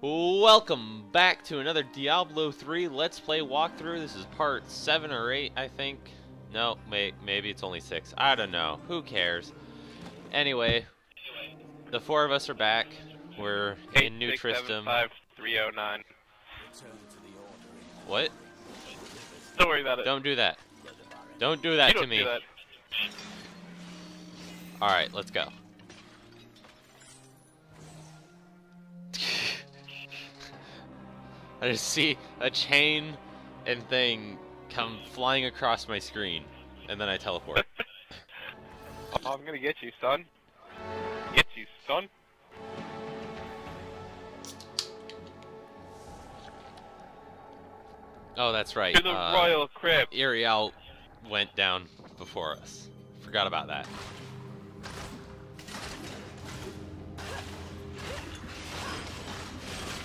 Welcome back to another Diablo 3 Let's Play walkthrough. This is part 7 or 8, I think. No, may maybe it's only 6. I don't know. Who cares? Anyway, the four of us are back. We're in New Tristram. Five three oh nine. What? Don't worry about it. Don't do that. Don't do that you to don't me. Alright, let's go. I just see a chain and thing come flying across my screen, and then I teleport. Oh, I'm gonna get you, son. Get you, son. Oh, that's right. To the uh, royal crypt. Iriel went down before us. Forgot about that.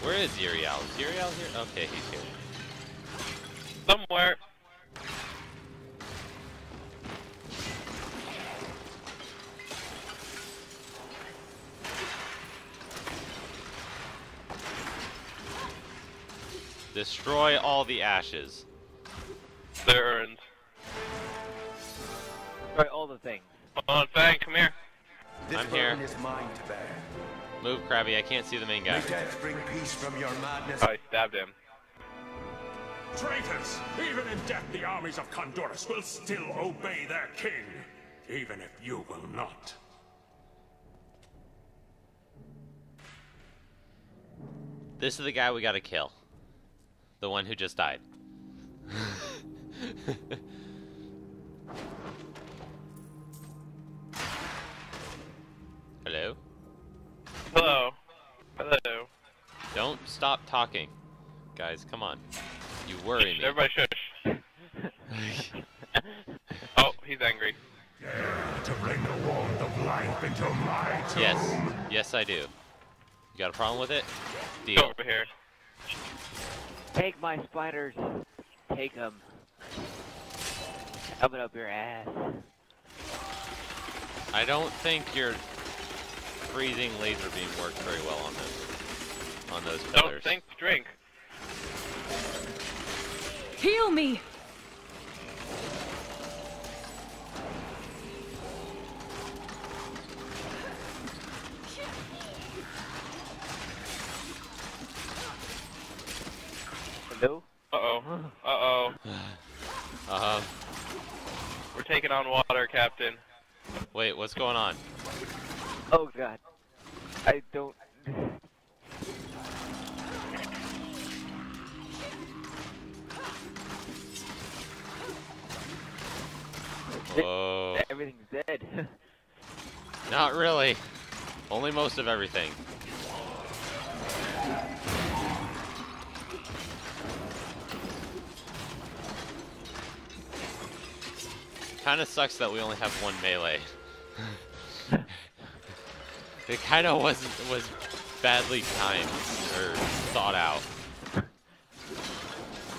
Where is Uriel? Is Iriel here? Okay, he's here. Somewhere. Destroy all the ashes. There urns. Destroy all the things. Come on, Fang, come here. This I'm here. is mine to bear. Move, Krabby. I can't see the main guy. May death bring peace from your madness. Oh, I stabbed him. Traitors! Even in death, the armies of Khanduras will still obey their king, even if you will not. This is the guy we gotta kill. The one who just died. Hello? Hello. Hello. Don't stop talking. Guys, come on. You worry me. Everybody shush. Oh, he's angry. To bring the wand of life into my tomb. yes. Yes, I do. You got a problem with it? Go over here. Take my spiders. Take them. Shove it up your ass. I don't think your freezing laser beam worked very well on those on those Don't pillars. think, drink. Heal me! Hello? Uh-oh. Uh-oh. Uh-huh. We're taking on water, Captain. Wait, what's going on? Oh god. I don't. Whoa. Everything's dead. Not really. Only most of everything. Kinda sucks that we only have one melee. It kinda wasn't was badly timed or thought out.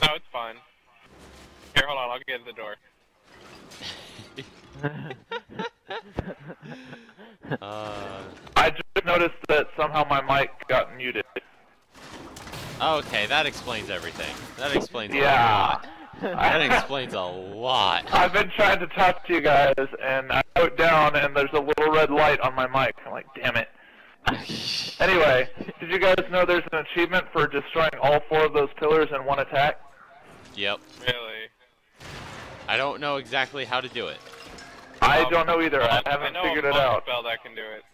No, it's fine. Here, hold on, I'll get to the door. Uh, I just noticed that somehow my mic got muted. okay, that explains everything. That explains Yeah. Lot. That explains a lot. I've been trying to talk to you guys, and I wrote down, and there's a little red light on my mic. I'm like, damn it. Anyway, did you guys know there's an achievement for destroying all four of those pillars in one attack? Yep. Really? I don't know exactly how to do it. I Um, don't know either. I Well, haven't know figured a it monk out. spell that can do it.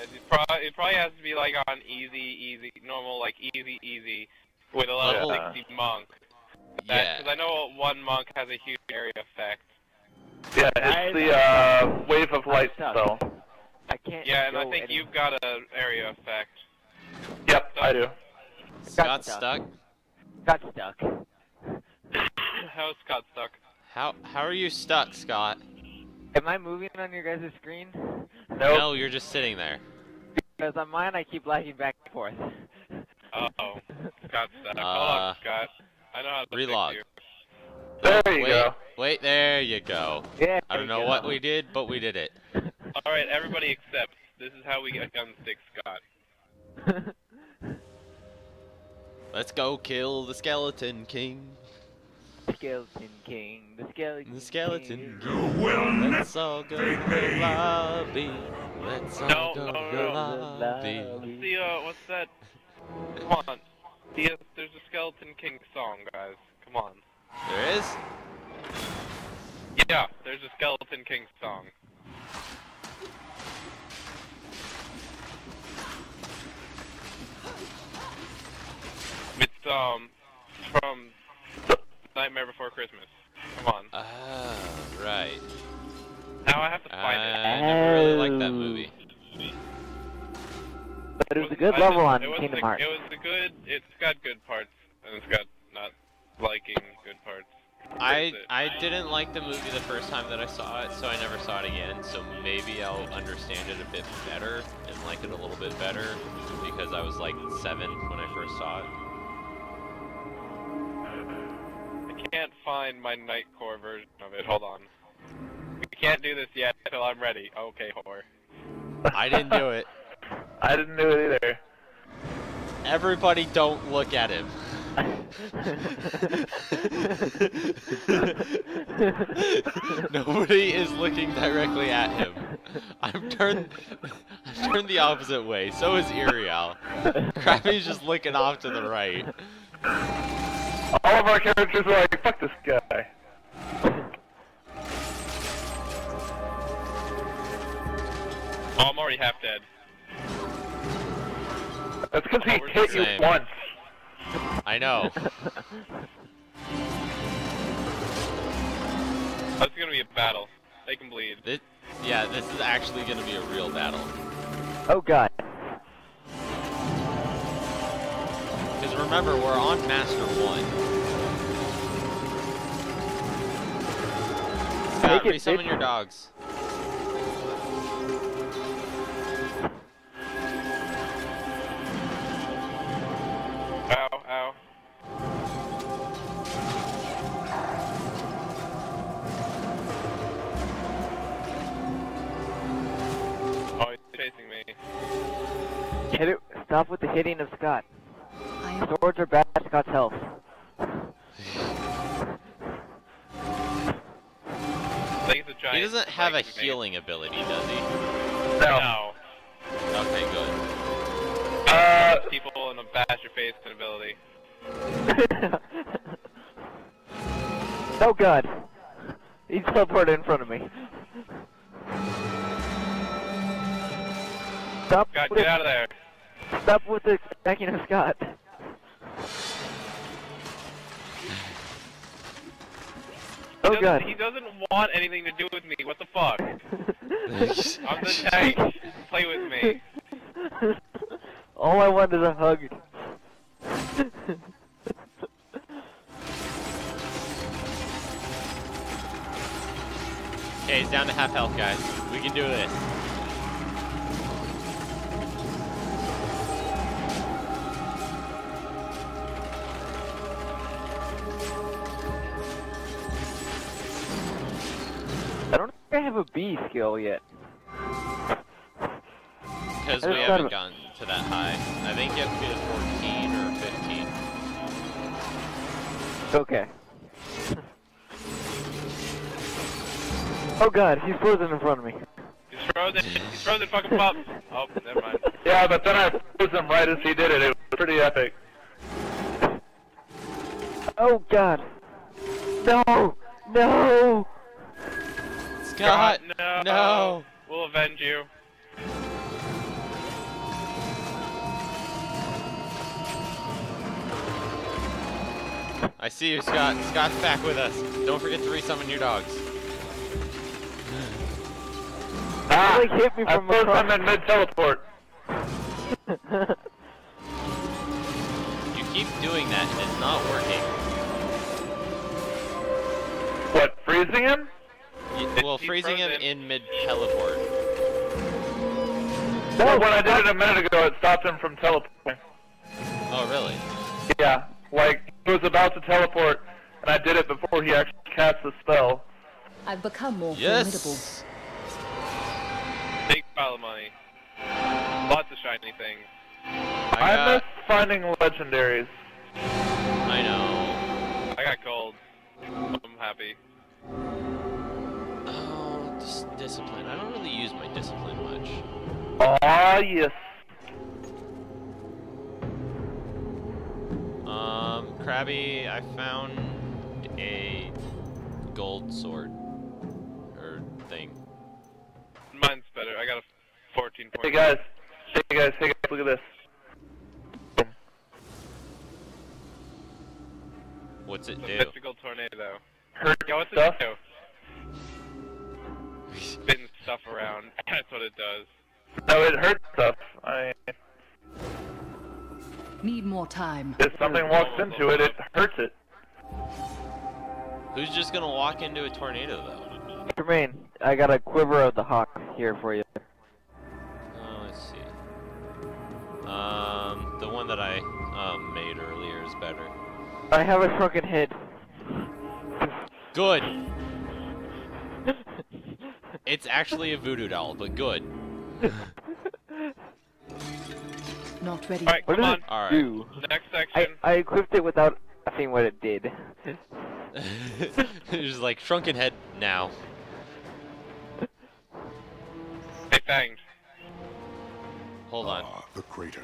It probably, it probably has to be like on easy, easy, normal, like easy, easy, with a level Yeah. 60 monk. Yeah. Because I know one monk has a huge area effect. Yeah, it's the uh, wave of light stuck. spell. I can't. Yeah, and I think any- you've got a area effect. Yep, I do. Scott stuck. stuck. Got stuck. How's Scott stuck? How how are you stuck, Scott? Am I moving on your guys' screen? Nope. No, you're just sitting there. Because on mine, I keep lagging back and forth. Uh-oh. Scott's stuck. Hold Uh, on, Scott. I know how to relog. There you wait, go. Wait, there you go. Yeah. I don't know what we did, but we did it. Alright, everybody accepts. This is how we get gun stick Scott. Let's go kill the Skeleton King. Skeleton King, the Skeleton The Skeleton King. King. You will Let's all go to the lobby. Let's all No, go no, to the no, lobby. What's the, uh, what's that? Come on. The, there's a Skeleton King song, guys. Come on. There is? Yeah, there's a Skeleton King song. It's, um, from Nightmare Before Christmas. Come on. Ah, right. Now I have to I find it. I never really liked that movie. But it was a good I level just- on it Kingdom a, Hearts. It was a good. It's got good parts, and it's got not liking good parts. I I didn't like the movie the first time that I saw it, so I never saw it again. So maybe I'll understand it a bit better and like it a little bit better because I was like seven when I first saw it. I can't find my Nightcore version of it. Hold on. We can't do this yet until I'm ready. Okay, whore. I didn't do it. I didn't do it either. Everybody, don't look at him. Nobody is looking directly at him. I'm turned. I'm turned the opposite way. So is Iriel. Crappy's just looking off to the right. All of our characters are like, fuck this guy. Oh, I'm already half dead. That's because he we're hit you same. once. I know. That's gonna be a battle. They can bleed. This, yeah, this is actually going to be a real battle. oh god. Because remember, we're on Master 1. Scott, it resummon fit. your dogs. Hitting of Scott. I am Swords are bad at Scott's health. I think it's a giant. He doesn't have a Viking man. healing ability, does he? No. No. Okay, good. Uh, People in a bash your face ability. oh god. He's teleported in front of me. Stop God, with, get out of there. Stop with the attacking of Scott. He Oh god. He doesn't want anything to do with me. What the fuck? I'm the tank. Play with me. All I want is a hug. Okay, he's down to half health, guys. We can do this. I don't have a B skill yet. Because we haven't gotten to that high. I think you have to be to 14 or 15. Okay. oh god, he's frozen in front of me. He's frozen. He's frozen. Fucking pup. Oh, never mind. yeah, but then I froze him right as he did it. It was pretty epic. Oh god. No! No! Scott! no. No! We'll avenge you. I see you, Scott. Scott's back with us. Don't forget to resummon your dogs. Ah, like hit me I from froze him across- in mid-teleport. You keep doing that and it's not working. What, freezing him? You, well, freezing him in mid-teleport. Well, when I did it a minute ago, it stopped him from teleporting. Oh, really? Yeah, like, he was about to teleport, and I did it before he actually cast the spell. I've become more formidable. Yes! Big pile of money. Lots of shiny things. I I got, miss finding legendaries. I know. I got gold. I'm happy. Dis- discipline. I don't really use my discipline much. Aw, yes. Um, Krabby, I found a gold sword. Or thing. Mine's better. I got a 14 point. Hey guys, hey guys, hey guys, look at this. What's it It's a do? mystical tornado. Hurt Yeah, what's stuff. it do? Spin stuff around. That's what it does. No, it hurts stuff. I Need more time. if something walks into it, it hurts it. Who's just gonna walk into a tornado though? Jermaine, I got a quiver of the hawk here for you. Oh, let's see. Um, the one that I um, made earlier is better. I have a shrunken head. Good. It's actually a voodoo doll, but good. Not ready. Alright, come does on. Alright. Next I, section. I equipped it without seeing what it did. it's just like shrunken head now. Hey, Fangs. Hold on. Ah, the crater.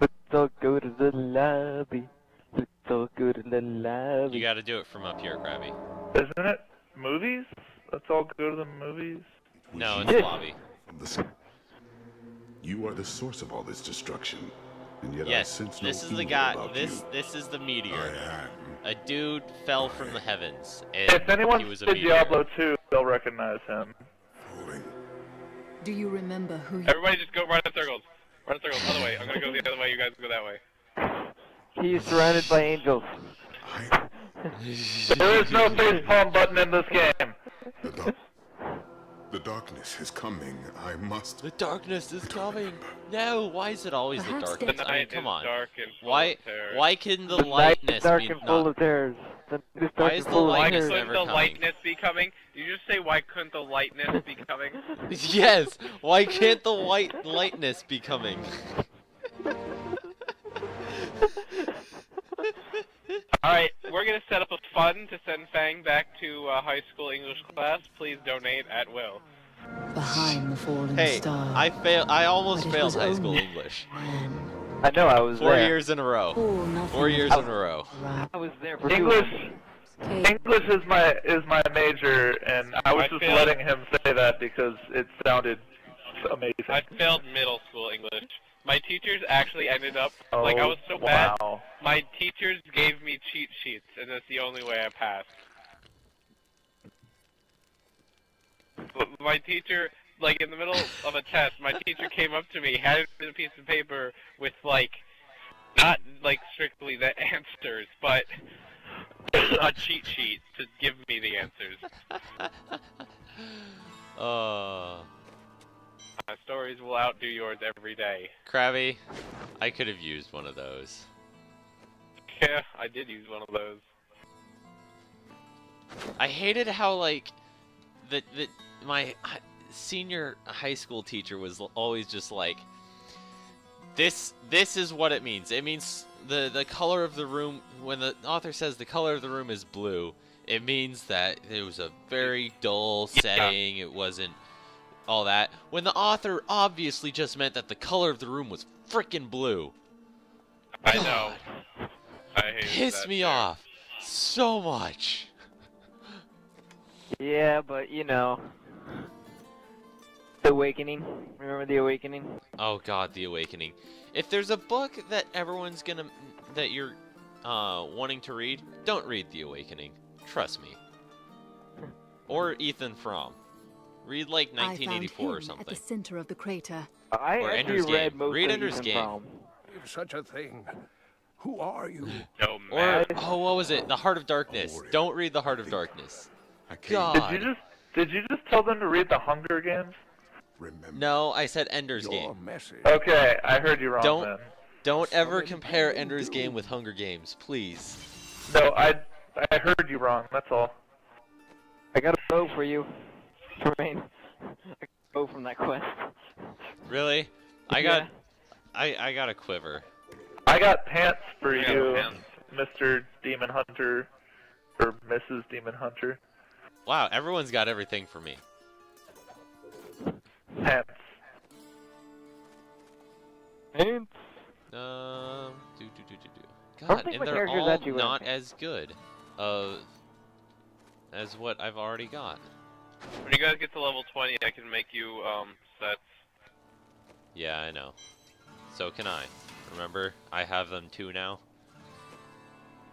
Let's all go to the lobby. Let's all go to the lobby. You gotta do it from up here, Krabby. Isn't it movies? Let's all go to the movies. No, in the lobby. From You are the source of all this destruction, and yet I Yes, sense no this is the guy. This you. this is the meteor. am. A dude fell from the heavens, and If anyone he was a did meteor. Diablo 2, they'll recognize him. Falling. Do you remember who you... Everybody just go run in circles. Run in circles. Other way. I'm gonna go the other way. You guys go that way. He's surrounded by angels. I, There is no facepalm button in this game. the, dark, the darkness is coming. I must. The darkness is coming. No, why is it always the darkness? The That's- I mean, come on. dark and full Why of why can the, The lightness is dark be and not? of terrors. The Why is the full Why lightness couldn't never the coming? lightness be coming? Did you just say why couldn't the lightness be coming? yes. Why can't the white lightness be coming? Alright, we're gonna set up a fund to send Fang back to uh, high school English class. Please donate at will. Behind the falling Hey, star. I fail. I almost failed high school English. Man, I know, I was Four there. years in a row. all nothing Four years was in a row. I was there for English, of English is my is my major, and I was I just failed. letting him say that because it sounded amazing. I failed middle school English. My teachers actually ended up oh, like I was so bad. wow. My teachers gave me cheat sheets, and that's the only way I passed. My teacher, like in the middle of a test, my teacher came up to me, handed me a piece of paper with like, not like strictly the answers, but a cheat sheet to give me the answers. Uh, My stories will outdo yours every day. Krabby, I could have used one of those. Yeah, I did use one of those. I hated how like that that my senior high school teacher was always just like this this is what it means. It means the the color of the room when the author says the color of the room is blue, it means that it was a very dull Yeah. setting. It wasn't all that. When the author obviously just meant that the color of the room was freaking blue. I know. I hated Pissed that me too. off so much. Yeah, but you know. The Awakening. Remember The Awakening? Oh god, The Awakening. If there's a book that everyone's gonna that you're uh, wanting to read, don't read The Awakening. Trust me. Or Ethan Frome. Read like I found 1984 or him something. At the center of the crater. I Or actually Ender's read Game. most Read of Ender's Game. Frome. If such a thing. Who are you? No Or oh, what was it? The Heart of Darkness. Don't. Don't read The Heart of Darkness. I came God. Did you just did you just tell them to read the Hunger Games? remember No, I said Ender's Game. message. Okay, I heard you wrong Don't- then. Don't ever compare Ender's do. Game with Hunger Games, please. No, I I heard you wrong. That's all. I got a bow for you. Jermaine. I got a bow from that quest. Really? I Yeah. got I I got a quiver. I got pants for Yeah, you, pants. Mr. Demon Hunter, or Mrs. Demon Hunter. Wow, everyone's got everything for me. Pants. Pants. Um, do do do do do. don't God, think and my they're all actually not pants. as good, uh, as what I've already got. When you guys get to level 20, I can make you um sets. Yeah, I know. So can I. Remember, I have them too now.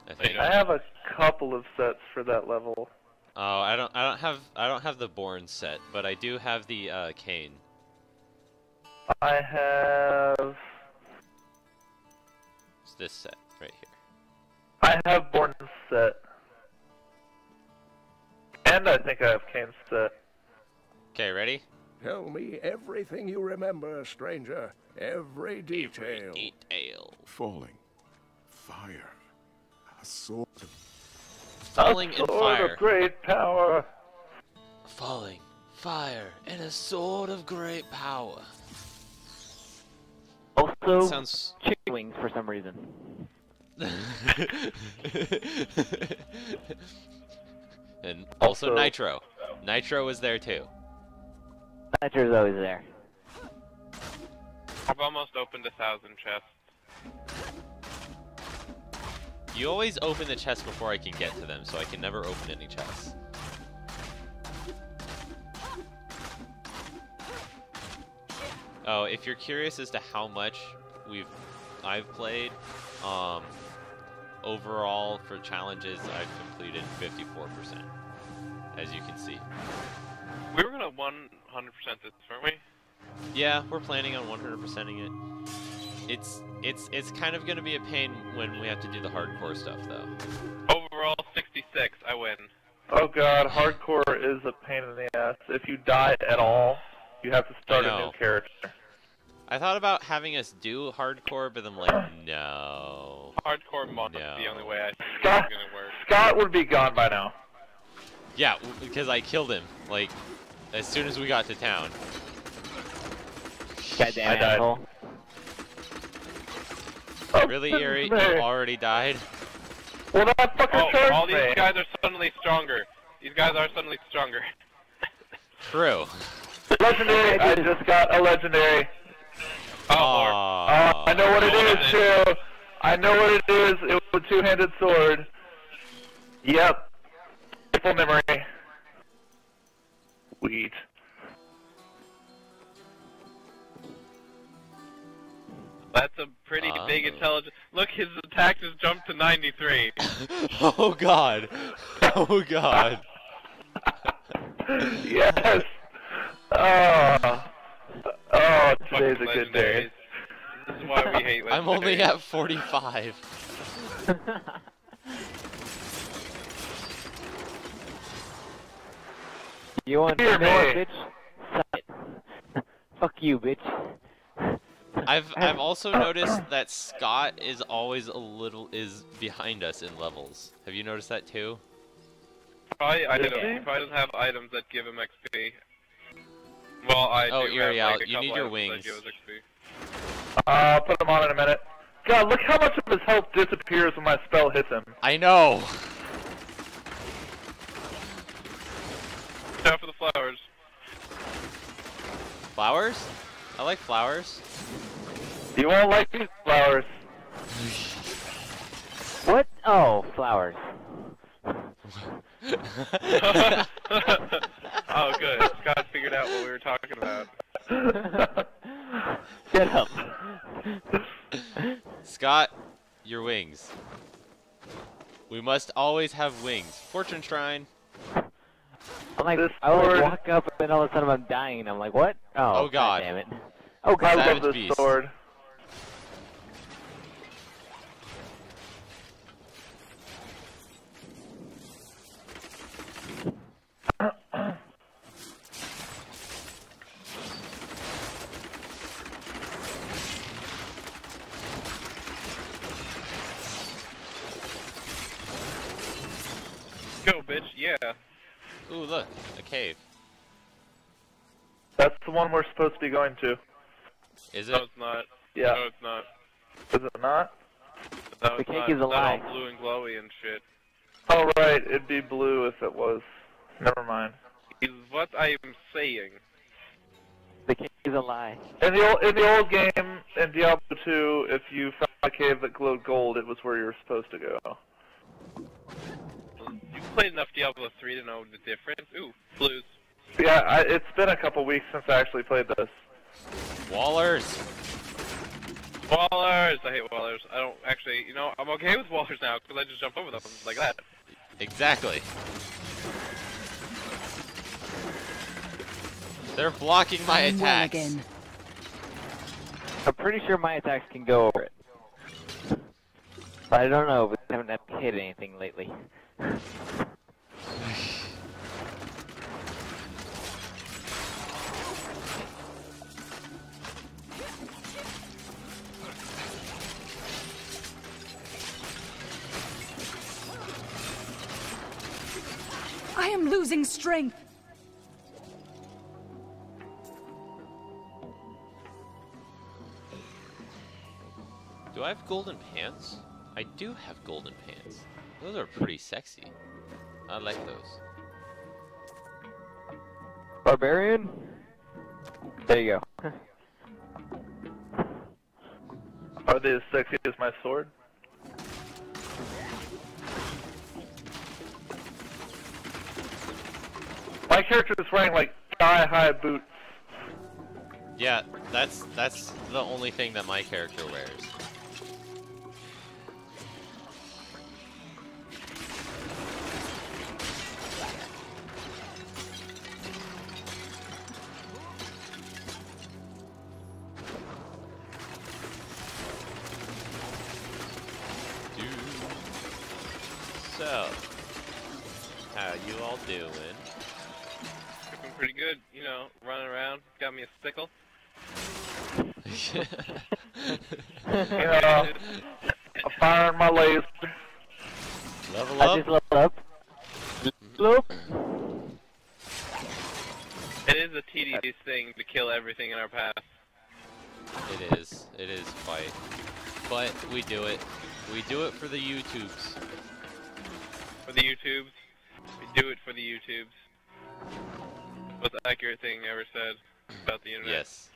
I think. I have a couple of sets for that level. Oh, I don't. I don't have. I don't have the Born set, but I do have the uh, Cain. I have. It's this set right here. I have Born set. And I think I have Cain's set. Okay, ready? Tell me everything you remember, stranger. Every detail. Detail. Falling. Fire. A sword. Falling a and sword fire. of great power. Falling, fire, and a sword of great power. Also, Sounds. chicken wings for some reason. and also, Also- Nitro. Nitro was there too. Nitro's always there. I've almost opened a thousand chests. You always open the chest before I can get to them, so I can never open any chests. Oh, if you're curious as to how much we've I've played, um, overall for challenges I've completed 54%, as you can see. We were gonna 100% this, weren't we? Yeah, we're planning on 100%ing it. It's it's it's kind of gonna be a pain when we have to do the hardcore stuff though. Overall, 66. I win. Oh god, hardcore is a pain in the ass. If you die at all, you have to start a new character. I thought about having us do hardcore, but I'm like, no. Hardcore must be No. the only way I think it's Scott, gonna work. Scott would be gone by now. Yeah, because I killed him, like, as soon as we got to town. Goddamn I died. asshole. Oh, Really, Eerie? is You already died? Well, that fucker Oh, charged all these me. guys are suddenly stronger. These guys are suddenly stronger. True. Legendary. I just got a legendary. Oh, Lord. Uh, I know what it is, What is is too. I know what it is. It was a two-handed sword. Yep. Full memory. Sweet. That's a pretty oh. big Oh. intelligence. Look, his attack just jumped to 93. oh god. Oh god. yes. Oh. Oh, today's a good day. Legendaries. This is why we hate I'm only legendaries. at 45. you want Here, some more, bitch? Suck it. Fuck you, bitch. I've I've also noticed that Scott is always a little is behind us in levels. Have you noticed that too? Probably, I don't know. Yeah. He probably doesn't have items that give him XP. Well, I Oh, do Uriel, have, like, a you need couple your items wings. That give us XP. Uh, I'll put him on in a minute. God, look how much of his health disappears when my spell hits him. I know. Time for the flowers. Flowers? I like flowers. You won't like these flowers. What? Oh, flowers. oh, good. Scott figured out what we were talking about. Shut up. Scott, your wings. We must always have wings. Fortune Shrine. I'm like, This I like sword- walk up and all of a sudden I'm dying. I'm like, what? Oh, Oh, God. damn it. Oh I god. love Savage this beast. sword. Go, bitch. Yeah. Ooh, look, a cave. That's the one we're supposed to be going to. Is it? No, it's not. Yeah. No, it's not. Is it not? No, The it's cake not, is a it's lie. all blue and glowy and shit. Oh right, it'd be blue if it was. Never mind. Is what I am saying. The cake is a lie. In the old in the old game in Diablo 2, if you found a cave that glowed gold, it was where you were supposed to go. You've played enough Diablo 3 to know the difference. Ooh, blues. Yeah, I, it's been a couple weeks since I actually played this. Wallers. Wallers! I hate wallers. I don't actually, you know, I'm okay with wallers now because I just jump over them like that. Exactly. They're blocking my I'm attacks. again. I'm pretty sure my attacks can go over it. But I don't know, but I haven't hit anything lately. I am losing strength. Do I have golden pants? I do have golden pants. Those are pretty sexy. I like those. Barbarian? There you go. Are they as sexy as my sword? My character is wearing like thigh-high boots. Yeah, that's that's the only thing that my character wears. Level I up. just leveled up. Level up. It is a tedious thing to kill everything in our path. It is. It is quite. But we do it. We do it for the YouTubes. For the YouTubes. We do it for the YouTubes. Most accurate thing ever said about the internet. Yes.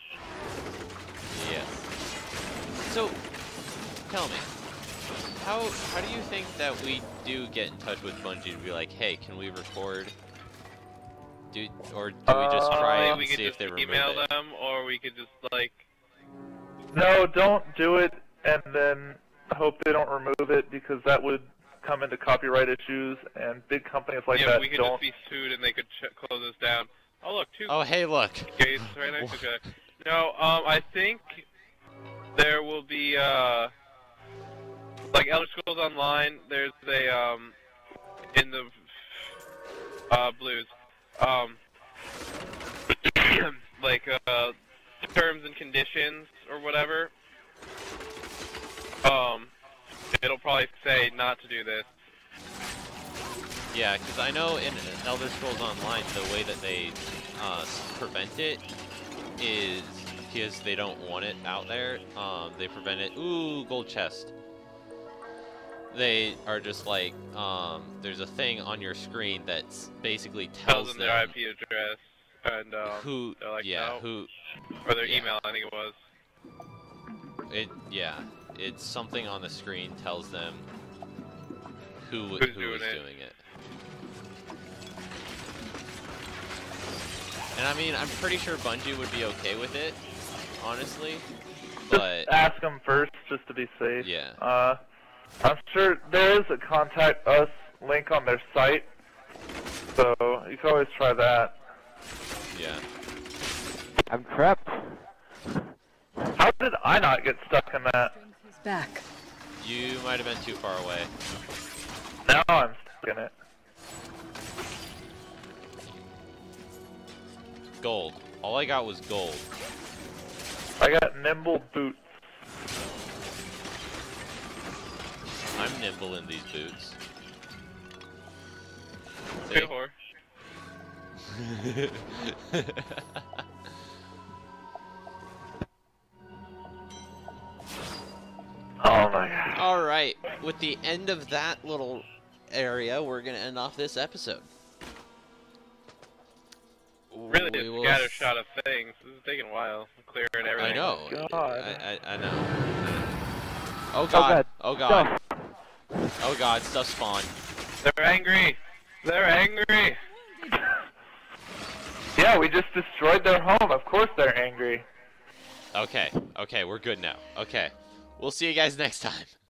Yes. So, tell me, how how do you think that we do get in touch with Bungie to be like, hey, can we record? Do or do we just Uh, try it Maybe and we could see if they remove email it? them, or we could just like No, don't do it and then hope they don't remove it because that would come into copyright issues and big companies like yeah, that we could don't. just be sued and they could ch- close us down. Oh look, two Oh, hey, look. gates right next to each other. No, um, I think there will be uh, like Elder Scrolls Online. There's a um, in the uh blues, um, like uh, terms and conditions or whatever. Um, it'll probably say not to do this. Yeah, because I know in Elder Scrolls Online, the way that they uh, prevent it is because they don't want it out there. Um, they prevent it. Ooh, gold chest. They are just like, um, there's a thing on your screen that basically Tells tells them them their IP address and um, who, like, yeah, no. who, or their Yeah. email. I think it was. it, yeah, it's something on the screen tells them who Who's who doing is it. doing it. And I mean, I'm pretty sure Bungie would be okay with it, honestly. But Ask them first just to be safe. yeah, Uh, I'm sure there is a contact us link on their site, so you can always try that. yeah. I'm trapped. How did I not get stuck in that? Strength is back. You might have been too far away. Now I'm stuck in it. Gold. All I got was gold. I got nimble boots. I'm nimble in these boots. Good whore. Um, my god. All right, with the end of that little area, we're gonna end off this episode. Really, We a will- scattershot of things. This is taking a while. Clearing everything. I know. God. I, I, I know. Oh god. Oh god. Oh god. Stuff spawned. They're angry. They're angry. Yeah, we just destroyed their home. Of course they're angry. Okay. Okay. We're good now. Okay. We'll see you guys next time.